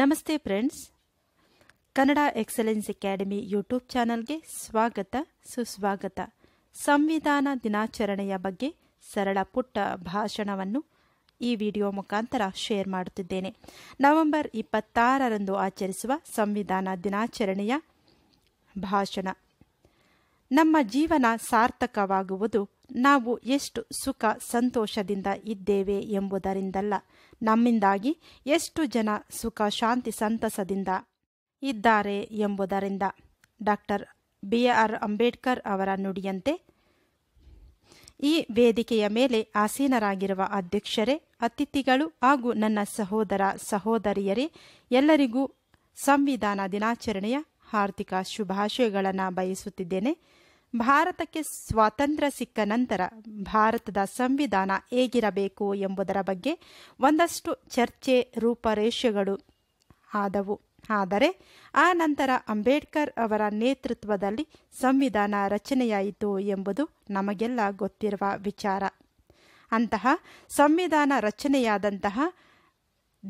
ನಮಸ್ತೆ friends. Kannada excellence academy YouTube ಚಾನಲ್ಗೆ ಸ್ವಾಗತ, ಸುಸ್ವಾಗತ. ಸಂವಿಧಾನ ದಿನಾಚರಣೆಯ ಬಗ್ಗೆ ಸರಳ ಪುಟ್ಟ ಭಾಷಣವನ್ನು ಈ ವಿಡಿಯೋ ಮುಖಾಂತರ ಶೇರ್ ಮಾಡುತ್ತಿದ್ದೇನೆ. ನವೆಂಬರ್ ಇಪ್ಪತ್ತಾರರಂದು ಆಚರಿಸುವ ಸಂವಿಧಾನ ದಿನಾಚರಣೆಯ ಭಾಷಣ. ನಮ್ಮ ಜೀವನ ಸಾರ್ಥಕವಾಗುವುದು ನಾವು ಎಷ್ಟು ಸುಖ ಸಂತೋಷದಿಂದ ಇದ್ದೇವೆ ಎಂಬುದರಿಂದಲ್ಲ. ನಮ್ಮಿಂದಾಗಿ ಎಷ್ಟು ಜನ ಸುಖ ಶಾಂತಿ ಸಂತಸದಿಂದ ಇದ್ದಾರೆ ಎಂಬುದರಿಂದ. ಡಾಕ್ಟರ್ ಬಿ ಆರ್ ಅಂಬೇಡ್ಕರ್ ಅವರ ನುಡಿಯಂತೆ, ಈ ವೇದಿಕೆಯ ಮೇಲೆ ಆಸೀನರಾಗಿರುವ ಅಧ್ಯಕ್ಷರೇ, ಅತಿಥಿಗಳು ಹಾಗೂ ನನ್ನ ಸಹೋದರ ಸಹೋದರಿಯರೇ, ಎಲ್ಲರಿಗೂ ಸಂವಿಧಾನ ದಿನಾಚರಣೆಯ ಹಾರ್ದಿಕ ಶುಭಾಶಯಗಳನ್ನು ಬಯಸುತ್ತಿದ್ದೇನೆ. ಭಾರತಕ್ಕೆ ಸ್ವಾತಂತ್ರ್ಯ ಸಿಕ್ಕ ನಂತರ ಭಾರತದ ಸಂವಿಧಾನ ಹೇಗಿರಬೇಕು ಎಂಬುದರ ಬಗ್ಗೆ ಒಂದಷ್ಟು ಚರ್ಚೆ ರೂಪರೇಷೆಗಳು ಆದವು. ಆದರೆ ಆ ನಂತರ ಅಂಬೇಡ್ಕರ್ ಅವರ ನೇತೃತ್ವದಲ್ಲಿ ಸಂವಿಧಾನ ರಚನೆಯಾಯಿತು ಎಂಬುದು ನಮಗೆಲ್ಲ ಗೊತ್ತಿರುವ ವಿಚಾರ. ಅಂತಹ ಸಂವಿಧಾನ ರಚನೆಯಾದಂತಹ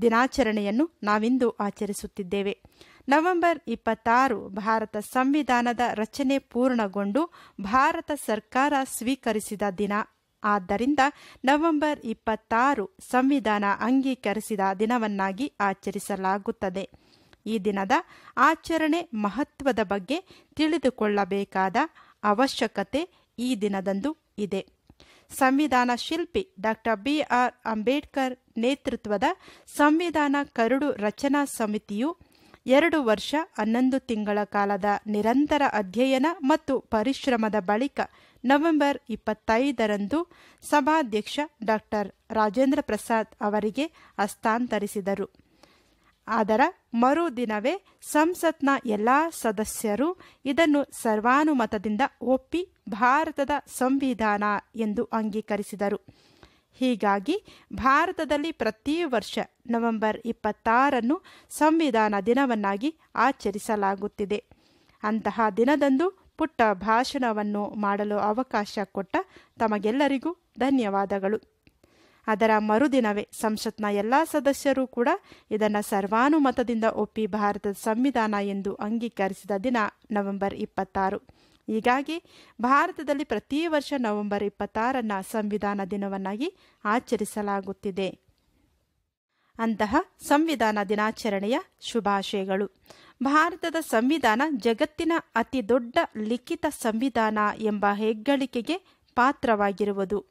ದಿನಾಚರಣೆಯನ್ನು ನಾವಿಂದು ಆಚರಿಸುತ್ತಿದ್ದೇವೆ. ನವೆಂಬರ್ ಇಪ್ಪತ್ತಾರು ಭಾರತ ಸಂವಿಧಾನದ ರಚನೆ ಪೂರ್ಣಗೊಂಡು ಭಾರತ ಸರ್ಕಾರ ಸ್ವೀಕರಿಸಿದ ದಿನ. ಆದ್ದರಿಂದ ನವೆಂಬರ್ ಇಪ್ಪತ್ತಾರು ಸಂವಿಧಾನ ಅಂಗೀಕರಿಸಿದ ದಿನವನ್ನಾಗಿ ಆಚರಿಸಲಾಗುತ್ತದೆ. ಈ ದಿನದ ಆಚರಣೆ ಮಹತ್ವದ ಬಗ್ಗೆ ತಿಳಿದುಕೊಳ್ಳಬೇಕಾದ ಅವಶ್ಯಕತೆ ಈ ದಿನದಂದು ಇದೆ. ಸಂವಿಧಾನ ಶಿಲ್ಪಿ ಡಾಕ್ಟರ್ ಬಿ ಆರ್ ಅಂಬೇಡ್ಕರ್ ನೇತೃತ್ವದ ಸಂವಿಧಾನ ಕರಡು ರಚನಾ ಸಮಿತಿಯು ಎರಡು ವರ್ಷ ಹನ್ನೊಂದು ತಿಂಗಳ ಕಾಲದ ನಿರಂತರ ಅಧ್ಯಯನ ಮತ್ತು ಪರಿಶ್ರಮದ ಬಳಿಕ ನವೆಂಬರ್ ಇಪ್ಪತ್ತೈದರಂದು ಸಭಾಧ್ಯಕ್ಷ ಡಾಕ್ಟರ್ ರಾಜೇಂದ್ರ ಪ್ರಸಾದ್ ಅವರಿಗೆ ಹಸ್ತಾಂತರಿಸಿದರು. ಅದರ ಮರುದಿನವೇ ಸಂಸತ್ನ ಎಲ್ಲ ಸದಸ್ಯರು ಇದನ್ನು ಸರ್ವಾನುಮತದಿಂದ ಒಪ್ಪಿ ಭಾರತದ ಸಂವಿಧಾನ ಎಂದು ಅಂಗೀಕರಿಸಿದರು. ಹೀಗಾಗಿ ಭಾರತದಲ್ಲಿ ಪ್ರತಿ ವರ್ಷ ನವೆಂಬರ್ ಇಪ್ಪತ್ತಾರನ್ನು ಸಂವಿಧಾನ ದಿನವನ್ನಾಗಿ ಆಚರಿಸಲಾಗುತ್ತಿದೆ. ಅಂತಹ ದಿನದಂದು ಪುಟ್ಟ ಭಾಷಣವನ್ನು ಮಾಡಲು ಅವಕಾಶ ಕೊಟ್ಟ ತಮಗೆಲ್ಲರಿಗೂ ಧನ್ಯವಾದಗಳು. ಅದರ ಮರುದಿನವೇ ಸಂಸತ್ನ ಎಲ್ಲ ಸದಸ್ಯರು ಕೂಡ ಇದನ್ನು ಸರ್ವಾನುಮತದಿಂದ ಒಪ್ಪಿ ಭಾರತದ ಸಂವಿಧಾನ ಎಂದು ಅಂಗೀಕರಿಸಿದ ದಿನ ನವೆಂಬರ್ ಇಪ್ಪತ್ತಾರು. ಹೀಗಾಗಿ ಭಾರತದಲ್ಲಿ ಪ್ರತಿ ವರ್ಷ ನವೆಂಬರ್ ಇಪ್ಪತ್ತಾರನ್ನ ಸಂವಿಧಾನ ದಿನವನ್ನಾಗಿ ಆಚರಿಸಲಾಗುತ್ತಿದೆ. ಅಂತಹ ಸಂವಿಧಾನ ದಿನಾಚರಣೆಯ ಶುಭಾಶಯಗಳು. ಭಾರತದ ಸಂವಿಧಾನ ಜಗತ್ತಿನ ಅತಿ ದೊಡ್ಡ ಲಿಖಿತ ಸಂವಿಧಾನ ಎಂಬ ಹೆಗ್ಗಳಿಕೆಗೆ ಪಾತ್ರವಾಗಿರುವುದು.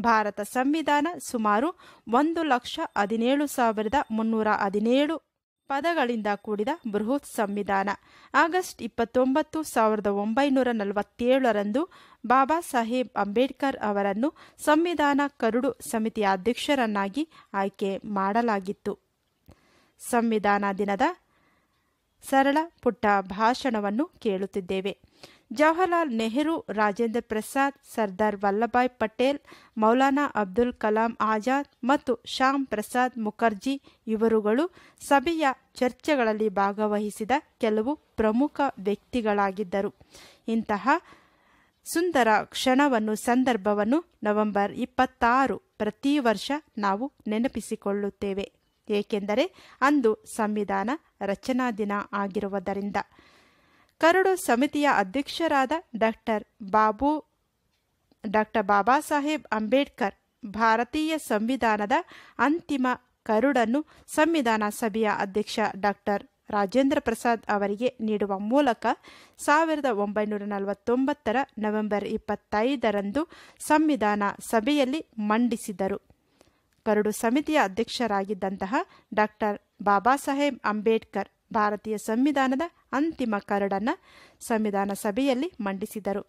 ಭಾರತ ಸಂವಿಧಾನ ಸುಮಾರು ಒಂದು ಲಕ್ಷ ಹದಿನೇಳು ಸಾವಿರದ ಮುನ್ನೂರ ಹದಿನೇಳು ಪದಗಳಿಂದ ಕೂಡಿದ ಬೃಹತ್ ಸಂವಿಧಾನ. ಆಗಸ್ಟ್ ಇಪ್ಪತ್ತೊಂಬತ್ತು, ಸಾವಿರದ ಒಂಬೈನೂರ ನಲವತ್ತೇಳರಂದು ಬಾಬಾ ಸಾಹೇಬ್ ಅಂಬೇಡ್ಕರ್ ಅವರನ್ನು ಸಂವಿಧಾನ ಕರಡು ಸಮಿತಿಯ ಅಧ್ಯಕ್ಷರನ್ನಾಗಿ ಆಯ್ಕೆ ಮಾಡಲಾಗಿತ್ತು. ಸಂವಿಧಾನ ದಿನದ ಸರಳ ಪುಟ್ಟ ಭಾಷಣವನ್ನು ಕೇಳುತ್ತಿದ್ದೇವೆ. ಜವಾಹರ್ಲಾಲ್ ನೆಹರು, ರಾಜೇಂದ್ರ ಪ್ರಸಾದ್, ಸರ್ದಾರ್ ವಲ್ಲಭಾಯ್ ಪಟೇಲ್, ಮೌಲಾನಾ ಅಬ್ದುಲ್ ಕಲಾಂ ಆಜಾದ್ ಮತ್ತು ಶ್ಯಾಮ್ ಪ್ರಸಾದ್ ಮುಖರ್ಜಿ ಇವರುಗಳು ಸಭೆಯ ಚರ್ಚೆಗಳಲ್ಲಿ ಭಾಗವಹಿಸಿದ ಕೆಲವು ಪ್ರಮುಖ ವ್ಯಕ್ತಿಗಳಾಗಿದ್ದರು. ಇಂತಹ ಸುಂದರ ಕ್ಷಣವನ್ನು, ಸಂದರ್ಭವನ್ನು ನವೆಂಬರ್ ಇಪ್ಪತ್ತಾರು ಪ್ರತಿ ವರ್ಷ ನಾವು ನೆನಪಿಸಿಕೊಳ್ಳುತ್ತೇವೆ. ಏಕೆಂದರೆ ಅಂದು ಸಂವಿಧಾನ ರಚನಾ ದಿನ ಆಗಿರುವುದರಿಂದ. ಕರಡು ಸಮಿತಿಯ ಅಧ್ಯಕ್ಷರಾದ ಡಾಕ್ಟರ್ ಬಾಬು, ಡಾಕ್ಟರ್ ಬಾಬಾ ಸಾಹೇಬ್ ಅಂಬೇಡ್ಕರ್ ಭಾರತೀಯ ಸಂವಿಧಾನದ ಅಂತಿಮ ಕರುಡನ್ನು ಸಂವಿಧಾನ ಸಭೆಯ ಅಧ್ಯಕ್ಷ ಡಾಕ್ಟರ್ ರಾಜೇಂದ್ರ ಪ್ರಸಾದ್ ಅವರಿಗೆ ನೀಡುವ ಮೂಲಕ ಸಾವಿರದ ಒಂಬೈನೂರ ನಲವತ್ತೊಂಬತ್ತರ ನವೆಂಬರ್ ಇಪ್ಪತ್ತೈದರಂದು ಸಂವಿಧಾನ ಸಭೆಯಲ್ಲಿ ಮಂಡಿಸಿದರು. ಕರಡು ಸಮಿತಿಯ ಅಧ್ಯಕ್ಷರಾಗಿದ್ದಂತಹ ಡಾಕ್ಟರ್ ಬಾಬಾ ಸಾಹೇಬ್ ಅಂಬೇಡ್ಕರ್ ಭಾರತೀಯ ಸಂವಿಧಾನದ ಅಂತಿಮ ಕರಡನ್ನು ಸಂವಿಧಾನ ಸಭೆಯಲ್ಲಿ ಮಂಡಿಸಿದರು.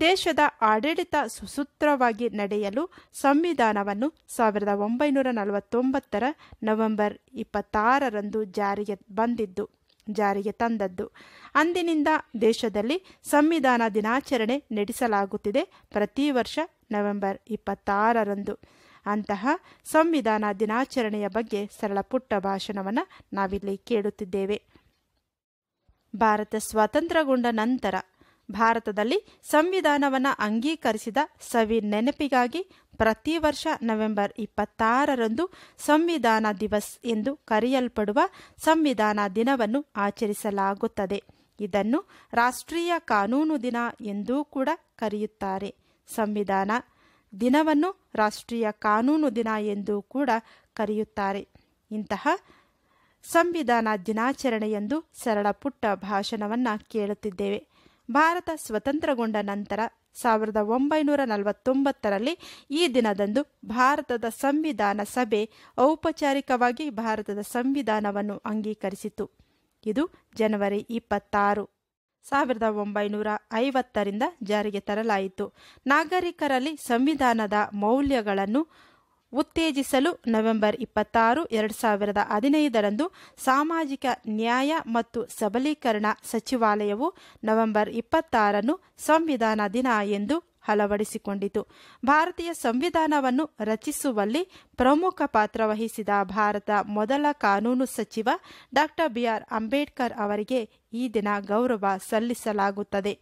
ದೇಶದ ಆಡಳಿತ ಸುಸೂತ್ರವಾಗಿ ನಡೆಯಲು ಸಂವಿಧಾನವನ್ನು ಸಾವಿರದ ಒಂಬೈನೂರ ನಲವತ್ತೊಂಬತ್ತರ ನವೆಂಬರ್ ಇಪ್ಪತ್ತಾರರಂದು ಜಾರಿಗೆ ಬಂದಿದ್ದು, ಜಾರಿಗೆ ತಂದದ್ದು. ಅಂದಿನಿಂದ ದೇಶದಲ್ಲಿ ಸಂವಿಧಾನ ದಿನಾಚರಣೆ ನಡೆಸಲಾಗುತ್ತಿದೆ ಪ್ರತಿ ವರ್ಷ ನವೆಂಬರ್ ಇಪ್ಪತ್ತಾರರಂದು. ಅಂತಹ ಸಂವಿಧಾನ ದಿನಾಚರಣೆಯ ಬಗ್ಗೆ ಸರಳ ಪುಟ್ಟ ಭಾಷಣವನ್ನು ನಾವಿಲ್ಲಿ ಕೇಳುತ್ತಿದ್ದೇವೆ. ಭಾರತ ಸ್ವಾತಂತ್ರ್ಯಗೊಂಡ ನಂತರ ಭಾರತದಲ್ಲಿ ಸಂವಿಧಾನವನ್ನು ಅಂಗೀಕರಿಸಿದ ಸವಿ ನೆನಪಿಗಾಗಿ ಪ್ರತಿ ವರ್ಷ ನವೆಂಬರ್ ಇಪ್ಪತ್ತಾರರಂದು ಸಂವಿಧಾನ ದಿವಸ್ ಎಂದು ಕರೆಯಲ್ಪಡುವ ಸಂವಿಧಾನ ದಿನವನ್ನು ಆಚರಿಸಲಾಗುತ್ತದೆ. ಇದನ್ನು ರಾಷ್ಟ್ರೀಯ ಕಾನೂನು ದಿನ ಎಂದೂ ಕೂಡ ಕರೆಯುತ್ತಾರೆ. ಸಂವಿಧಾನ ದಿನವನ್ನು ರಾಷ್ಟ್ರೀಯ ಕಾನೂನು ದಿನ ಎಂದು ಕೂಡ ಕರೆಯುತ್ತಾರೆ. ಇಂತಹ ಸಂವಿಧಾನ ದಿನಾಚರಣೆಯಂದು ಸರಳ ಪುಟ್ಟ ಭಾಷಣವನ್ನು ಕೇಳುತ್ತಿದ್ದೇವೆ. ಭಾರತ ಸ್ವತಂತ್ರಗೊಂಡ ನಂತರ ಸಾವಿರದ ಒಂಬೈನೂರ ನಲವತ್ತೊಂಬತ್ತರಲ್ಲಿ ಈ ದಿನದಂದು ಭಾರತದ ಸಂವಿಧಾನ ಸಭೆ ಔಪಚಾರಿಕವಾಗಿ ಭಾರತದ ಸಂವಿಧಾನವನ್ನು ಅಂಗೀಕರಿಸಿತು. ಇದು ಜನವರಿ ಇಪ್ಪತ್ತಾರು. ಸಾವಿರದ ಒಂಬೈನೂರ ಐವತ್ತರಿಂದ ಜಾರಿಗೆ ತರಲಾಯಿತು. ನಾಗರಿಕರಲ್ಲಿ ಸಂವಿಧಾನದ ಮೌಲ್ಯಗಳನ್ನು ಉತ್ತೇಜಿಸಲು ನವೆಂಬರ್ ಇಪ್ಪತ್ತಾರು, ಎರಡು ಸಾವಿರದ ಹದಿನೈದರಂದು ಸಾಮಾಜಿಕ ನ್ಯಾಯ ಮತ್ತು ಸಬಲೀಕರಣ ಸಚಿವಾಲಯವು ನವೆಂಬರ್ ಇಪ್ಪತ್ತಾರನ್ನು ಸಂವಿಧಾನ ದಿನ ಎಂದು ಅಳವಡಿಸಿಕೊಂಡಿತು. ಭಾರತೀಯ ಸಂವಿಧಾನವನ್ನು ರಚಿಸುವಲ್ಲಿ ಪ್ರಮುಖ ಪಾತ್ರ ವಹಿಸಿದ ಭಾರತ ಮೊದಲ ಕಾನೂನು ಸಚಿವ ಡಾಕ್ಟರ್ ಬಿಆರ್. ಅಂಬೇಡ್ಕರ್ ಅವರಿಗೆ ಈ ದಿನ ಗೌರವ ಸಲ್ಲಿಸಲಾಗುತ್ತದೆ.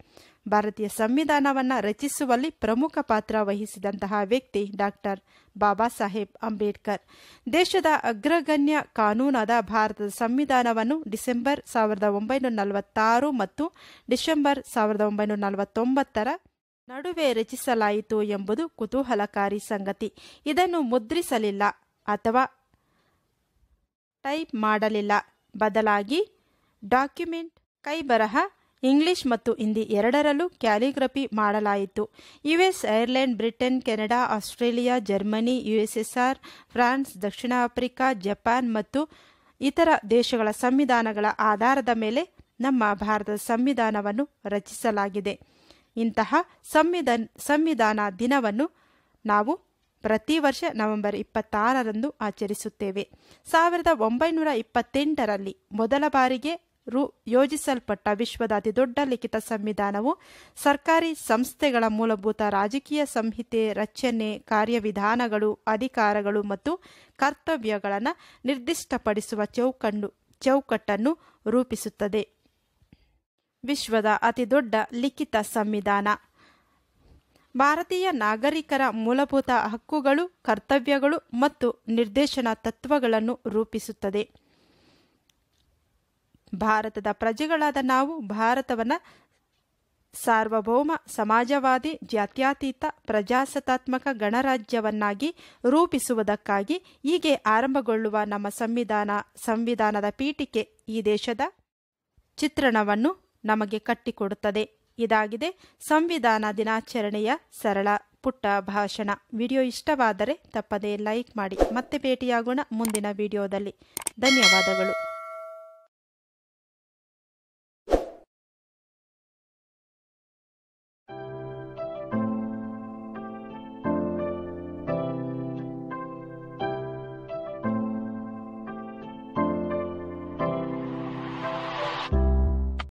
ಭಾರತೀಯ ಸಂವಿಧಾನವನ್ನು ರಚಿಸುವಲ್ಲಿ ಪ್ರಮುಖ ಪಾತ್ರ ವಹಿಸಿದಂತಹ ವ್ಯಕ್ತಿ ಡಾಕ್ಟರ್ ಬಾಬಾ ಸಾಹೇಬ್ ಅಂಬೇಡ್ಕರ್. ದೇಶದ ಅಗ್ರಗಣ್ಯ ಕಾನೂನಾದ ಭಾರತದ ಸಂವಿಧಾನವನ್ನು ಡಿಸೆಂಬರ್ ಸಾವಿರದ ಒಂಬೈನೂರ ನಲವತ್ತಾರು ಮತ್ತು ಡಿಸೆಂಬರ್ ಸಾವಿರದ ಒಂಬೈನೂರ ನಲವತ್ತೊಂಬತ್ತರ ನಡುವೆ ರಚಿಸಲಾಯಿತು ಎಂಬುದು ಕುತೂಹಲಕಾರಿ ಸಂಗತಿ. ಇದನ್ನು ಮುದ್ರಿಸಲಿಲ್ಲ ಅಥವಾ ಟೈಪ್ ಮಾಡಲಿಲ್ಲ. ಬದಲಾಗಿ ಡಾಕ್ಯುಮೆಂಟ್ ಕೈಬರಹ, ಇಂಗ್ಲಿಷ್ ಮತ್ತು ಹಿಂದಿ ಎರಡರಲ್ಲೂ ಕ್ಯಾಲಿಗ್ರಫಿ ಮಾಡಲಾಯಿತು. US, Ireland, Britain, Canada, Australia, Germany, USSR, France, ದಕ್ಷಿಣ ಆಫ್ರಿಕಾ, ಜಪಾನ್ ಮತ್ತು ಇತರ ದೇಶಗಳ ಸಂವಿಧಾನಗಳ ಆಧಾರದ ಮೇಲೆ ನಮ್ಮ ಭಾರತದ ಸಂವಿಧಾನವನ್ನು ರಚಿಸಲಾಗಿದೆ. ಇಂತಹ ಸಂವಿಧಾನ ಸಂವಿಧಾನ ದಿನವನ್ನು ನಾವು ಪ್ರತಿ ವರ್ಷ ನವೆಂಬರ್ ಇಪ್ಪತ್ತಾರರಂದು ಆಚರಿಸುತ್ತೇವೆ. ಸಾವಿರದ ಒಂಬೈನೂರ ಇಪ್ಪತ್ತೆಂಟರಲ್ಲಿ ಮೊದಲ ಬಾರಿಗೆ ರು, ಯೋಜಿಸಲ್ಪಟ್ಟ ವಿಶ್ವದ ಅತಿದೊಡ್ಡ ಲಿಖಿತ ಸಂವಿಧಾನವು ಸರ್ಕಾರಿ ಸಂಸ್ಥೆಗಳ ಮೂಲಭೂತ ರಾಜಕೀಯ ಸಂಹಿತೆ, ರಚನೆ, ಕಾರ್ಯವಿಧಾನಗಳು, ಅಧಿಕಾರಗಳು ಮತ್ತು ಕರ್ತವ್ಯಗಳನ್ನು ನಿರ್ದಿಷ್ಟಪಡಿಸುವ ಚೌಕಂಡು, ಚೌಕಟ್ಟನ್ನು ರೂಪಿಸುತ್ತದೆ. ವಿಶ್ವದ ಅತಿದೊಡ್ಡ ಲಿಖಿತ ಸಂವಿಧಾನ. ಭಾರತೀಯ ನಾಗರಿಕರ ಮೂಲಭೂತ ಹಕ್ಕುಗಳು, ಕರ್ತವ್ಯಗಳು ಮತ್ತು ನಿರ್ದೇಶನ ತತ್ವಗಳನ್ನು ರೂಪಿಸುತ್ತದೆ. ಭಾರತದ ಪ್ರಜೆಗಳಾದ ನಾವು ಭಾರತವನ್ನು ಸಾರ್ವಭೌಮ, ಸಮಾಜವಾದಿ, ಜಾತ್ಯತೀತ, ಪ್ರಜಾಸತ್ತಾತ್ಮಕ ಗಣರಾಜ್ಯವನ್ನಾಗಿ ರೂಪಿಸುವುದಕ್ಕಾಗಿ ಹೀಗೆ ಆರಂಭಗೊಳ್ಳುವ ನಮ್ಮ ಸಂವಿಧಾನ, ಸಂವಿಧಾನದ ಪೀಠಿಕೆ ಈ ದೇಶದ ಚಿತ್ರಣವನ್ನು ನಮಗೆ ಕಟ್ಟಿಕೊಡುತ್ತದೆ. ಇದಾಗಿದೆ ಸಂವಿಧಾನ ದಿನಾಚರಣೆಯ ಸರಳ ಪುಟ್ಟ ಭಾಷಣ. ವಿಡಿಯೋ ಇಷ್ಟವಾದರೆ ತಪ್ಪದೇ ಲೈಕ್ ಮಾಡಿ. ಮತ್ತೆ ಭೇಟಿಯಾಗೋಣ ಮುಂದಿನ ವಿಡಿಯೋದಲ್ಲಿ. ಧನ್ಯವಾದಗಳು.